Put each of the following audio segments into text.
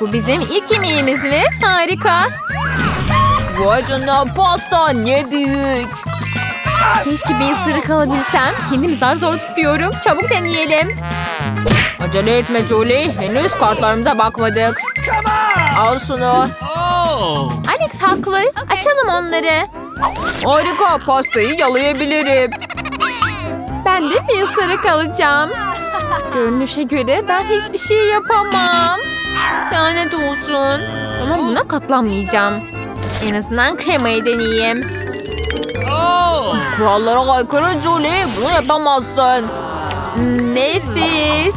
Bu bizim ilk yemeğimiz mi? Harika. Vay canına pasta ne büyük. Keşke bir ısırık alabilsem. Kendimi zar zor tutuyorum. Çabuk deneyelim. Acele etme Julie. Henüz kartlarımıza bakmadık. Al şunu. Alex haklı. Açalım onları. Harika pastayı yalayabilirim. Ben de bir ısırık alacağım. Görünüşe göre ben hiçbir şey yapamam. Lanet olsun. Ama buna katlanmayacağım. En azından kremayı deneyeyim. Kurallara aykırı Julie. Bunu yapamazsın. Nefis.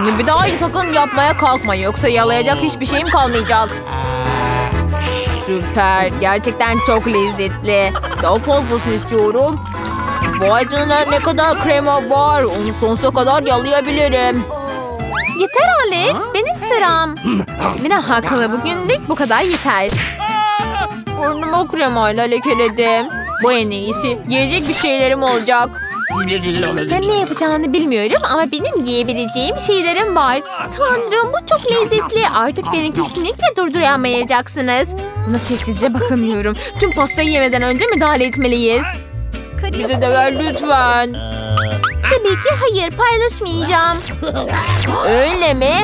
Bunu bir daha sakın yapmaya kalkma. Yoksa yalayacak hiçbir şeyim kalmayacak. Süper. Gerçekten çok lezzetli. Daha fazlasını istiyorum. Vay canına ne kadar krema var. Onu sonsuza kadar yalayabilirim. Yeter Alex. Benim sıram. Mina haklı. Bugünlük bu kadar yeter. Burnumu kremayla lekeledim. Bu en iyisi. Yiyecek bir şeylerim olacak. Sen ne yapacağını bilmiyorum ama benim yiyebileceğim şeylerim var. Tanrım bu çok lezzetli. Artık beni kesinlikle durduramayacaksınız. Buna sessizce bakamıyorum. Tüm pastayı yemeden önce müdahale etmeliyiz. Bize de ver lütfen. Tabii ki hayır paylaşmayacağım. Öyle mi?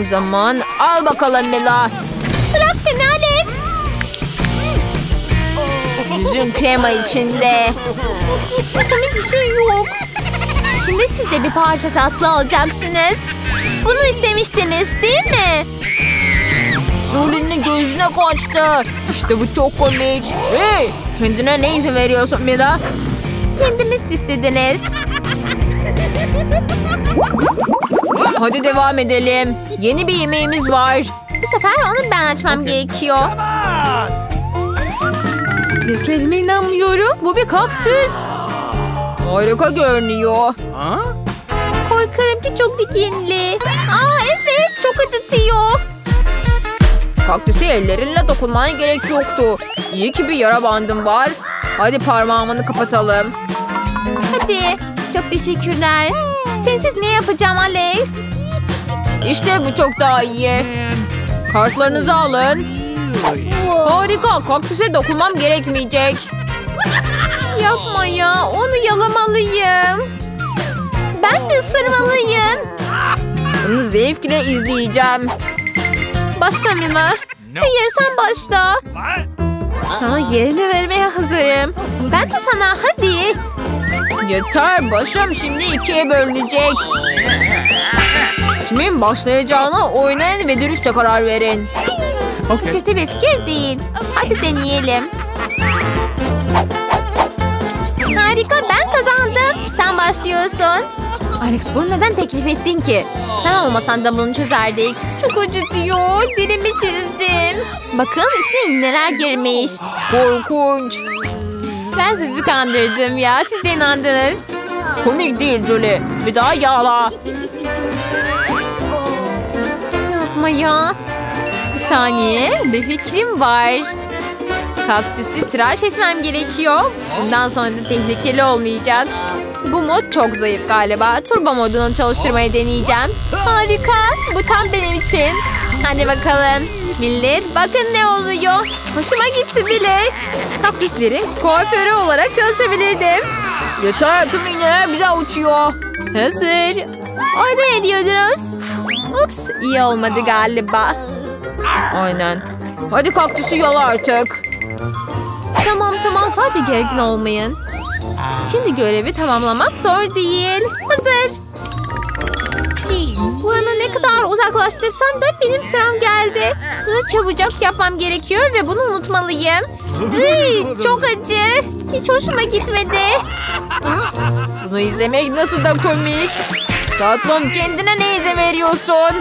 O zaman al bakalım Mila. Bırak beni Alex. Yüzün krema içinde. Komik bir şey yok. Şimdi siz de bir parça tatlı alacaksınız. Bunu istemiştiniz değil mi? Julie'nin gözüne kaçtı. İşte bu çok komik. Hey! Kendine ne izin veriyorsun Mila? Kendiniz istediniz. Hadi devam edelim. Yeni bir yemeğimiz var. Bu sefer onu ben açmam gerekiyor. Gözlerime inanmıyorum. Bu bir kaktüs. Harika görünüyor. Korkarım ki çok dikenli. Aa evet çok acıtıyor. Kaktüse ellerinle dokunmana gerek yoktu. İyi ki bir yara bandım var. Hadi parmağımını kapatalım. Hadi. Çok teşekkürler. Sensiz ne yapacağım Alex? İşte bu çok daha iyi. Kartlarınızı alın. Harika. Kaktüse dokunmam gerekmeyecek. Yapma ya. Onu yalamalıyım. Ben de ısırmalıyım. Bunu zevkle izleyeceğim. Başla Mila. Hayır sen başla. Sana yerini vermeye hazırım. Ben de sana hadi. Yeter. Başım şimdi ikiye bölünecek. Kimin başlayacağına oynayın ve dürüstçe karar verin. Bu kötü bir fikir değil. Hadi deneyelim. Harika ben kazandım. Sen başlıyorsun. Alex bunu neden teklif ettin ki? Sen olmasan da bunu çözerdik. Çok acıtıyor. Dilimi çizdim. Bakın içine iğneler girmiş. Korkunç. Ben sizi kandırdım ya. Siz de inandınız. Komik değil Julie. Bir daha yağla. Yapma ya. Bir saniye. Bir fikrim var. Kaktüsü tıraş etmem gerekiyor. Bundan sonra da tehlikeli olmayacak. Bu mod çok zayıf galiba. Turbo modunu çalıştırmayı deneyeceğim. Harika. Bu tam benim için. Hadi bakalım. Millet bakın ne oluyor. Hoşuma gitti bile. Kaktüslerin kuaförü olarak çalışabilirdim. Yeter tüm iğneler bize uçuyor. Hazır. Orada ne diyordunuz? Ups iyi olmadı galiba. Aynen. Hadi kaktüsü yala artık. Tamam tamam sadece gergin olmayın. Şimdi görevi tamamlamak zor değil. Hazır. Bu ana ne kadar uzaklaştırsam da benim sıram geldi. Bunu çabucak yapmam gerekiyor ve bunu unutmalıyım. Iy, çok acı. Hiç hoşuma gitmedi. Bunu izlemek nasıl da komik. Tatlım kendine ne izin veriyorsun?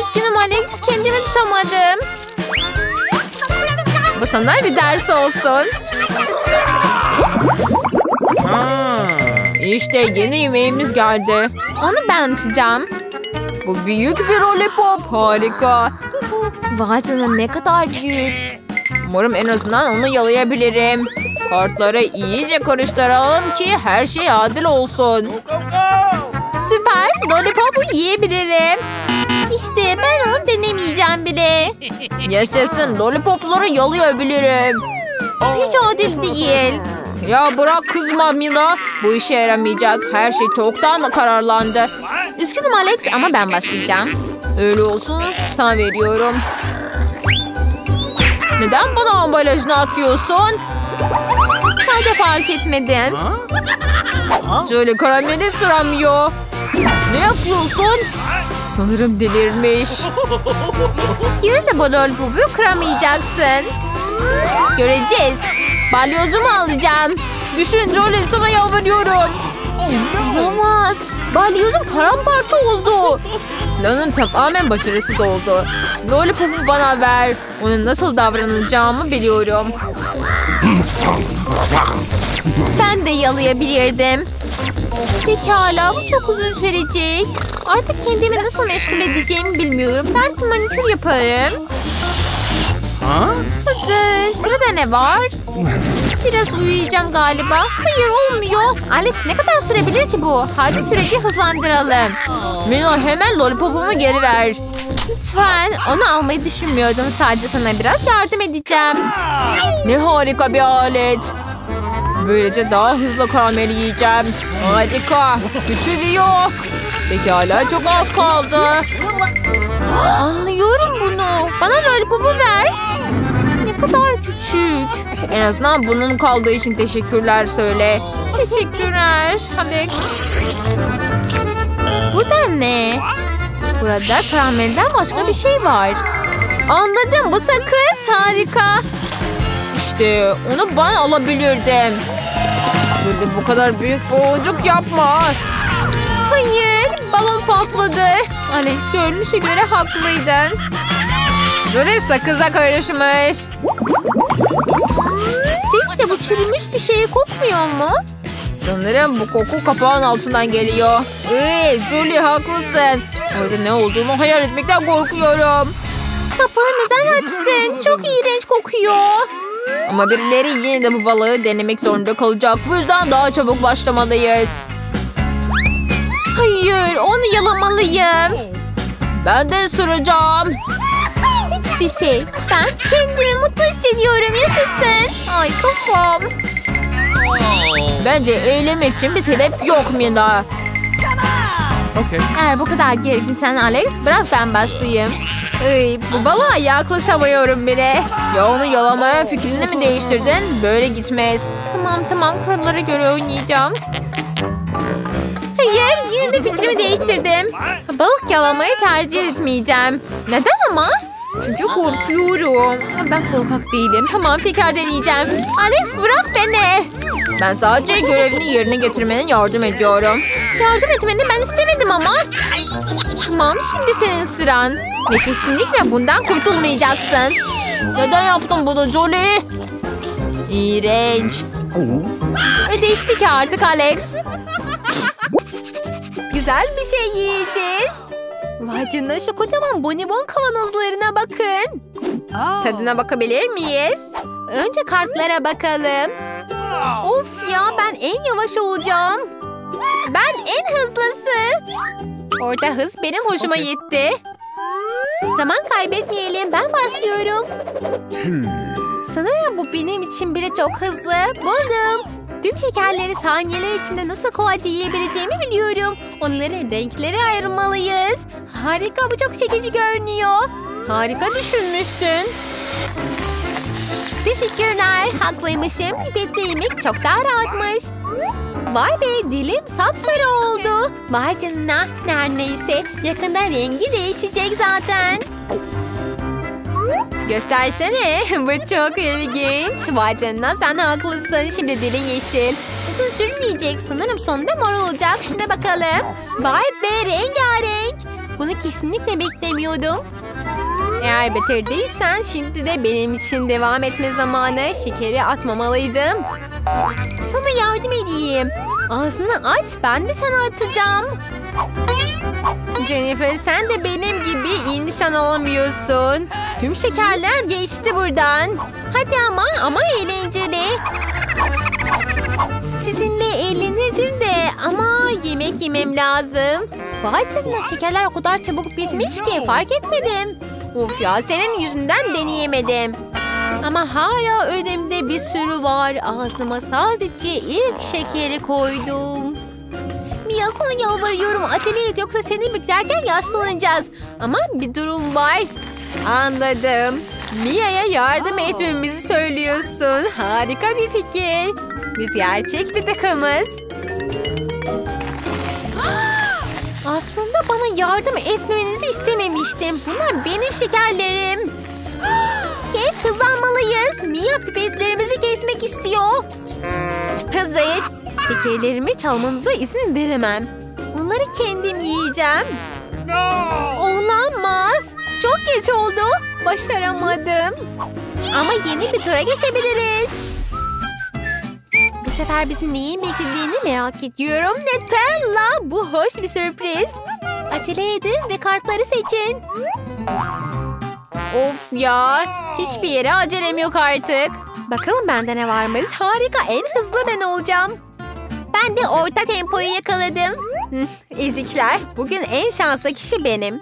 Üzgünüm Alex kendimi tutamadım. Bu sana bir ders olsun. İşte yeni yemeğimiz geldi. Onu ben açacağım. Bu büyük bir lollipop. Harika. Vay canına ne kadar büyük. Umarım en azından onu yalayabilirim. Kartları iyice karıştıralım ki her şey adil olsun. Süper. Lollipop'u yiyebilirim. İşte ben onu denemeyeceğim Yaşasın lollipopları yalayabilirim. Hiç adil değil. Ya bırak kızma Mina. Bu işe yaramayacak. Her şey çoktan kararlandı. Üzgünüm Alex ama ben başlayacağım. Öyle olsun sana veriyorum. Neden bana ambalajını atıyorsun? Sadece fark etmedim. Şöyle karameli sıramıyor. Ne yapıyorsun? Sanırım delirmiş. Yine de bu lollipopu kıramayacaksın. Göreceğiz. Balyozumu alacağım. Düşün Jolie sana yalvarıyorum. Olamaz. Balyozum paramparça oldu. Planın tamamen başarısız oldu. Lollipop'u bana ver. Onun nasıl davranacağımı biliyorum. Ben de yalayabilirdim. Pekala bu çok uzun sürecek. Artık kendimi nasıl meşgul edeceğimi bilmiyorum. Belki manikür yaparım. Hazır. Sırada ne var? Biraz uyuyacağım galiba. Hayır olmuyor. Alex ne kadar sürebilir ki bu? Hadi süreci hızlandıralım. Mina hemen lollipopumu geri ver. Lütfen. Onu almayı düşünmüyordum. Sadece sana biraz yardım edeceğim. Ne harika bir alet. Böylece daha hızlı karamel yiyeceğim. Harika. Küçülüyor. Pekala çok az kaldı. Anlıyorum bunu. Bana lollipopu ver. Kadar küçük. En azından bunun kaldığı için teşekkürler söyle. Teşekkürler Alex. Burada ne? Burada karamelden başka bir şey var. Anladım bu sakız harika. İşte onu ben alabilirdim. Julie bu kadar büyük boğucuk yapma. Hayır balon patladı. Alex görünüşe göre haklıydın. Julie sakıza karışmış. Sizce bu çürümüş bir şey kokmuyor mu? Sanırım bu koku kapağın altından geliyor. Ee, Julie haklısın. Orada ne olduğunu hayal etmekten korkuyorum. Kapağı neden açtın? Çok iğrenç kokuyor. Ama birileri yine de bu balığı denemek zorunda kalacak. Bu yüzden daha çabuk başlamalıyız. Hayır onu yalamalıyım. Ben de ısıracağım. Hiçbir şey. Ben kendimi mutlu hissediyorum. Yaşasın. Ay kafam. Bence eğlenmek için bir sebep yok Mina. Okay. Eğer bu kadar gerginsen Alex bırak ben başlayayım. Ay, bu balığa yaklaşamıyorum bile. Ya onu yalamaya fikrini mi değiştirdin? Böyle gitmez. Tamam tamam kurallara göre oynayacağım. Hayır yine de fikrimi değiştirdim. Balık yalamayı tercih etmeyeceğim. Neden ama? Çünkü korkuyorum. Ben korkak değilim. Tamam tekrar deneyeceğim. Alex bırak beni. Ben sadece görevini yerine getirmenin yardım ediyorum. Yardım etmeni ben istemedim ama. Tamam şimdi senin sıran. Ve kesinlikle bundan kurtulmayacaksın. Neden yaptın bunu Jolie? İğrenç. Ödeştik artık Alex. Güzel bir şey yiyeceğiz. Vay canına şu kocaman bonibon kavanozlarına bakın. Tadına bakabilir miyiz? Önce kartlara bakalım. Of ya ben en yavaş olacağım. Ben en hızlısı. Orada hız benim hoşuma gitti. Zaman kaybetmeyelim ben başlıyorum. Sanırım bu benim için bile çok hızlı. Buldum. Tüm şekerleri saniyeler içinde nasıl kolayca yiyebileceğimi biliyorum. Onları renklere ayırmalıyız. Harika bu çok çekici görünüyor. Harika düşünmüşsün. Teşekkürler. Haklıymışım. Pipetli yemek çok daha rahatmış. Vay be dilim sapsarı oldu. Vay canına. Neredeyse yakında rengi değişecek zaten. Göstersene. Bu çok ilginç. Vay canına sen haklısın. Şimdi dilin yeşil. Uzun sürmeyecek. Sanırım sonunda mor olacak. Şuna bakalım. Vay be rengarenk. Bunu kesinlikle beklemiyordum. Eğer bitirdiysen şimdi de benim için devam etme zamanı. Şekeri atmamalıydım. Sana yardım edeyim. Ağzını aç ben de sana atacağım. Jennifer sen de benim gibi iyi nişan. Tüm şekerler geçti buradan. Hadi ama ama eğlenceli. Sizinle eğlenirdim de ama yemek yemem lazım. Vay canına şekerler o kadar çabuk bitmiş ki fark etmedim. Of ya senin yüzünden deneyemedim. Ama hala önümde bir sürü var. Ağzıma sadece ilk şekeri koydum. Mia sana yalvarıyorum acele et yoksa seni beklerken yaşlanacağız. Ama bir durum var. Anladım. Mia'ya yardım etmemizi söylüyorsun. Harika bir fikir. Biz gerçek bir takımız. Aslında bana yardım etmenizi istememiştim. Bunlar benim şekerlerim. Hızlanmalıyız. Mia pipetlerimizi kesmek istiyor. Hazır. Şekerlerimi çalmanıza izin veremem. Onları kendim yiyeceğim. No! Olamaz. Çok geç oldu. Başaramadım. Ama yeni bir tura geçebiliriz. Bu sefer bizi neyin beklediğini merak ediyorum. Nutella. Bu hoş bir sürpriz. Acele edin ve kartları seçin. Of ya. Hiçbir yere acelem yok artık. Bakalım bende ne varmış. Harika. En hızlı ben olacağım. Ben de orta tempoyu yakaladım. Ezikler. Bugün en şanslı kişi benim.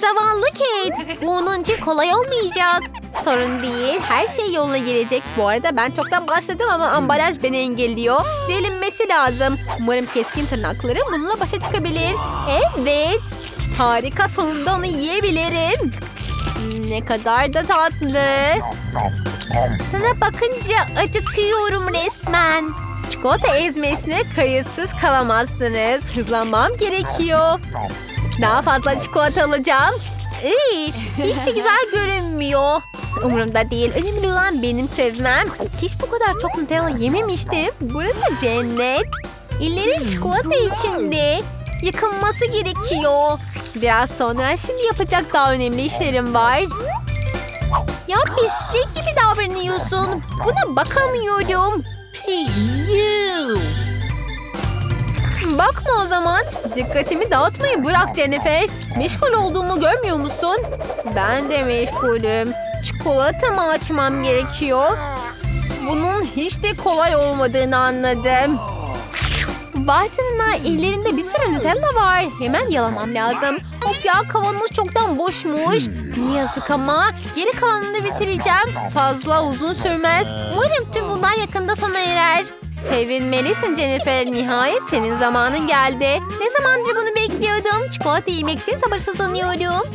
Zavallı Kate. Bu onun için kolay olmayacak. Sorun değil. Her şey yoluna girecek. Bu arada ben çoktan başladım ama ambalaj beni engelliyor. Delinmesi lazım. Umarım keskin tırnaklarım bununla başa çıkabilir. Evet. Harika sonunda onu yiyebilirim. Ne kadar da tatlı. Sana bakınca acıkıyorum resmen. Çikolata ezmesine kayıtsız kalamazsınız. Hızlanmam gerekiyor. Daha fazla çikolata alacağım. Iy, hiç de güzel görünmüyor. Umurumda değil. Önemli olan benim sevmem. Hiç bu kadar çok Nutella yememiştim. Burası cennet. İllerim çikolata içinde. Yıkılması gerekiyor. Biraz sonra şimdi yapacak daha önemli işlerim var. Ya pislik gibi davranıyorsun. Buna bakamıyorum. Bakma o zaman. Dikkatimi dağıtmayı bırak Jennifer. Meşgul olduğumu görmüyor musun? Ben de meşgulüm. Çikolatamı açmam gerekiyor. Bunun hiç de kolay olmadığını anladım. Canına ellerinde bir sürü Nutella var. Hemen yalamam lazım. Of ya kavanoz çoktan boşmuş. Ne yazık ama geri kalanını bitireceğim. Fazla uzun sürmez. Umarım tüm bunlar yakında sona erer. Sevinmelisin Jennifer. Nihayet senin zamanın geldi. Ne zamandır bunu bekliyordum. Çikolata yemek için sabırsızlanıyorum.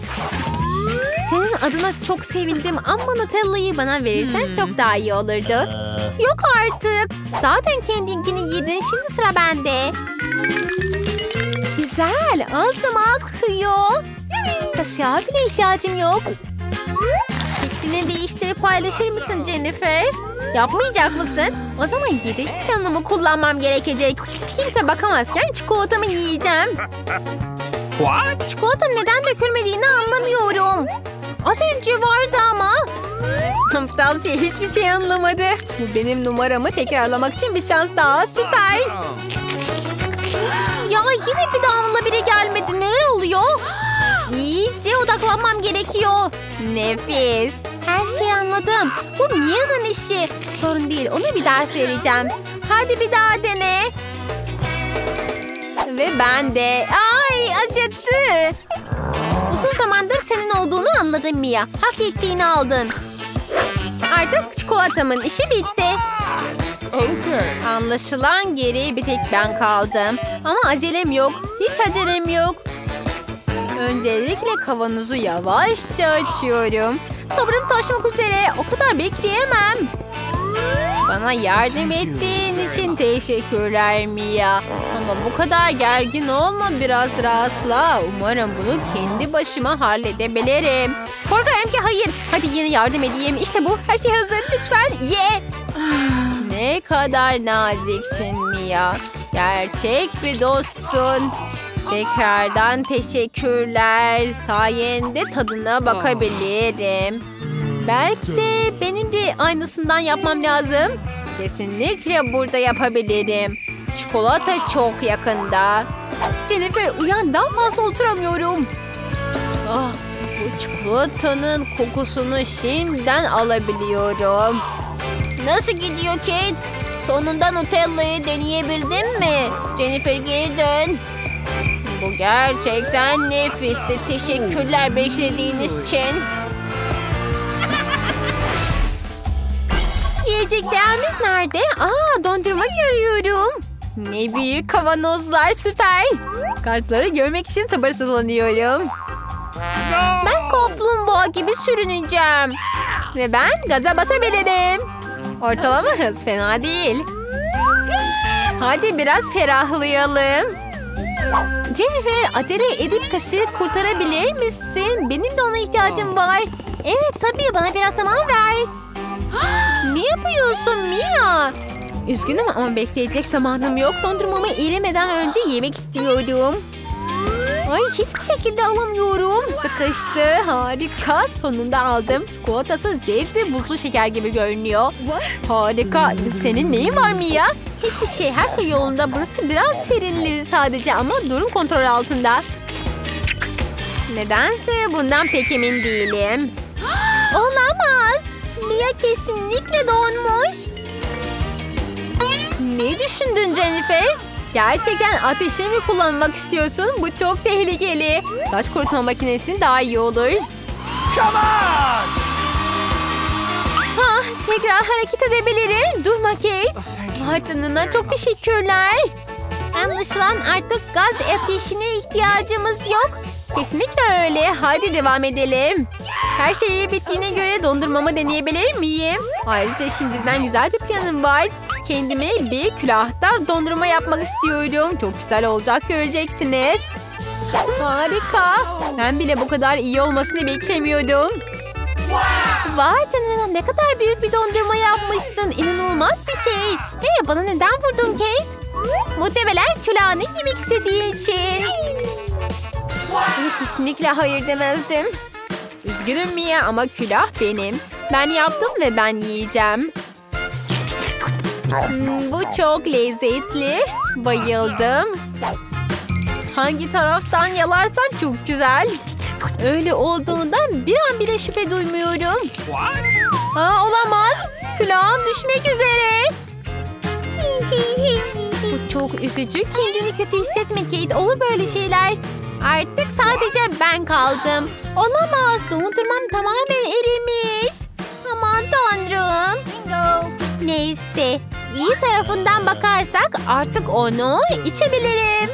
Senin adına çok sevindim ama Nutella'yı bana verirsen çok daha iyi olurdu. Yok artık. Zaten kendinkini yedin. Şimdi sıra bende. Güzel. Ağzıma akıyor. Kaşığa bile ihtiyacım yok. Fikrini değiştirip paylaşır mısın Jennifer? Yapmayacak mısın? O zaman yedek planımı kullanmam gerekecek. Kimse bakamazken çikolatamı yiyeceğim. What? Çikolata neden dökülmediğini anlamıyorum. Az önce vardı ama. Tavsiye hiçbir şey anlamadı. Bu benim numaramı tekrarlamak için bir şans daha. Süper. Ya yine bir damla bile gelmedi. Neler oluyor? İyice odaklanmam gerekiyor. Nefis. Her şeyi anladım. Bu Mia'nın işi. Sorun değil. Ona bir ders vereceğim. Hadi bir daha dene. Ve ben de. Ay acıttı. Uzun zamandır senin olduğunu anladım Mia. Hak ettiğini aldın. Artık çikolatamın işi bitti. Okay. Anlaşılan geriye bir tek ben kaldım. Ama acelem yok. Hiç acelem yok. Öncelikle kavanozu yavaşça açıyorum. Sabrım taşmak üzere. O kadar bekleyemem. Bana yardım ettiğin için teşekkürler Mia. Ama bu kadar gergin olma biraz rahatla. Umarım bunu kendi başıma halledebilirim. Korkarım ki hayır. Hadi yine yardım edeyim. İşte bu. Her şey hazır. Lütfen ye. Ne kadar naziksin Mia. Gerçek bir dostsun. Tekrardan teşekkürler. Sayende tadına bakabilirim. Belki de benim de aynısından yapmam lazım. Kesinlikle burada yapabilirim. Çikolata çok yakında. Jennifer uyan daha fazla oturamıyorum. Ah, bu çikolatanın kokusunu şimdiden alabiliyorum. Nasıl gidiyor Kate? Sonunda Nutella'yı deneyebildin mi? Jennifer geri dön. Bu gerçekten nefisti. Teşekkürler beklediğiniz için. Yiyeceklerimiz nerede? Aa dondurma görüyorum. Ne büyük kavanozlar süper. Kartları görmek için sabırsızlanıyorum. Ben kaplumbağa gibi sürüneceğim. Ve ben gaza basabilirim. Ortalama hız fena değil. Hadi biraz ferahlayalım. Jennifer acele edip kaşığı kurtarabilir misin? Benim de ona ihtiyacım var. Evet tabii bana biraz zaman ver. ne yapıyorsun Mia? Üzgünüm ama bekleyecek zamanım yok. Dondurmamı erimeden önce yemek istiyorum. Ay hiçbir şekilde alamıyorum. Sıkıştı. Harika. Sonunda aldım. Çikolatası dev ve buzlu şeker gibi görünüyor. Harika. Senin neyin var Mia? Hiçbir şey. Her şey yolunda. Burası biraz serinledi sadece ama durum kontrol altında. Nedense bundan pek emin değilim. Olamaz. Mia kesinlikle donmuş. Ne düşündün Jennifer? Gerçekten ateşi mi kullanmak istiyorsun? Bu çok tehlikeli. Saç kurutma makinesi daha iyi olur. Come on! Ah, tekrar hareket edebilirim. Durma Kate. Vay canına çok teşekkürler. Anlaşılan artık gaz ateşine ihtiyacımız yok. Kesinlikle öyle. Hadi devam edelim. Her şey bittiğine göre dondurmamı deneyebilir miyim? Ayrıca şimdiden güzel bir planım var. Kendime bir külahta dondurma yapmak istiyorum. Çok güzel olacak göreceksiniz. Harika. Ben bile bu kadar iyi olmasını beklemiyordum. Vay canına ne kadar büyük bir dondurma yapmışsın. İnanılmaz bir şey. Hey bana neden vurdun Kate? Muhtemelen külahını yemek istediği için. Buna kesinlikle hayır demezdim. Üzgünüm Mia ama külah benim. Ben yaptım ve ben yiyeceğim. Hmm, bu çok lezzetli. Bayıldım. Hangi taraftan yalarsan çok güzel. Öyle olduğundan bir an bile şüphe duymuyorum. Ha olamaz. Külahım düşmek üzere. Bu çok üzücü. Kendini kötü hissetme Kate. Olur böyle şeyler. Artık sadece ben kaldım. Olamaz. Dondurmam tamamen erimiş. Aman tanrım. Neyse. İyi tarafından bakarsak artık onu içebilirim.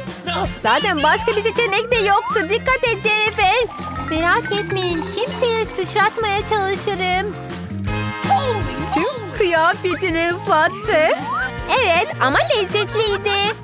Zaten başka bir seçenek de yoktu. Dikkat et Jennifer. Merak etmeyin. Kimseye sıçratmaya çalışırım. Tüm kıyafetini ıslattı. Evet ama lezzetliydi.